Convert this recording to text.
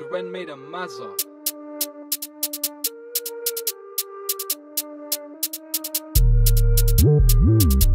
So Ren made a Mazza. Mm-hmm.